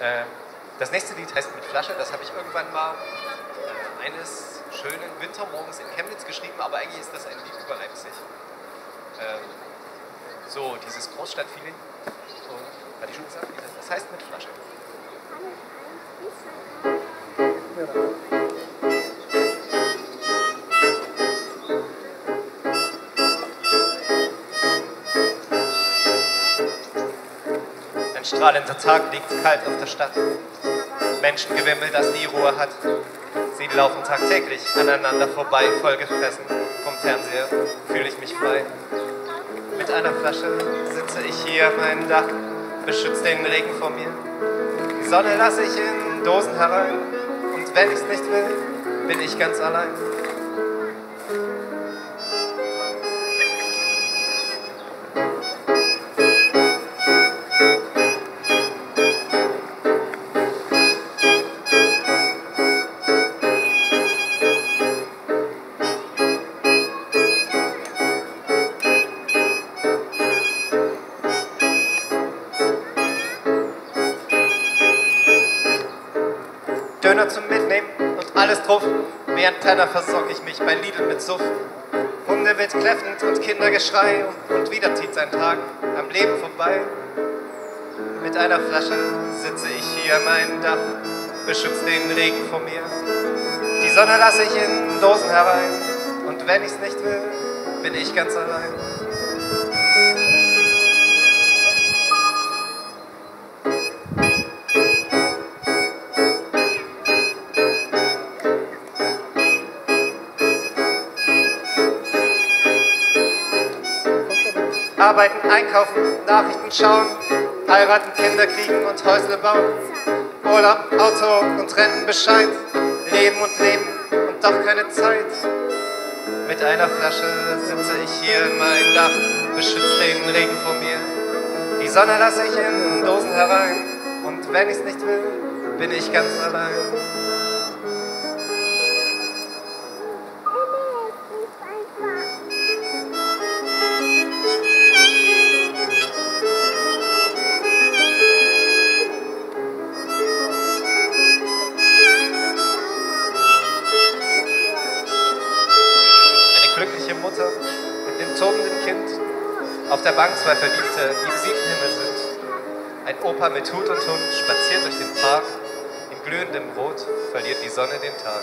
Äh, das nächste Lied heißt Mit Flasche. Das habe ich irgendwann mal äh, eines schönen Wintermorgens in Chemnitz geschrieben, aber eigentlich ist das ein Lied über Leipzig. Ähm, so, dieses Großstadtfeeling. Hatte ich schon gesagt? Das heißt Mit Flasche. Strahlender Tag liegt kalt auf der Stadt. Menschengewimmel, das nie Ruhe hat. Sie laufen tagtäglich aneinander vorbei, vollgefressen. Vom Fernseher fühle ich mich frei. Mit einer Flasche sitze ich hier, mein Dach beschützt den Regen vor mir. Die Sonne lasse ich in Dosen herein. Und wenn ich's nicht will, bin ich ganz allein. Döner zum Mitnehmen und alles drauf. Ein Penner versorg ich mich bei Lidl mit Suff. Hunde wild kläffend und Kindergeschrei und wieder zieht sein Tag am Leben vorbei. Mit einer Flasche sitze ich hier an meinem Dach, beschützt den Regen vor mir. Die Sonne lasse ich in Dosen herein und wenn ich's nicht will, bin ich ganz allein. Arbeiten, einkaufen, Nachrichten schauen, heiraten, Kinder kriegen und Häusle bauen. Urlaub, Auto und Rentenbescheid, leben und leben und doch keine Zeit. Mit einer Flasche sitze ich hier in meinem Dach, beschützt den Regen vor mir. Die Sonne lasse ich in Dosen herein und wenn ich's nicht will, bin ich ganz allein. Auf der Bank zwei Verliebte, die im siebten Himmel sind. Ein Opa mit Hut und Hund spaziert durch den Park. In glühendem Rot verliert die Sonne den Tag.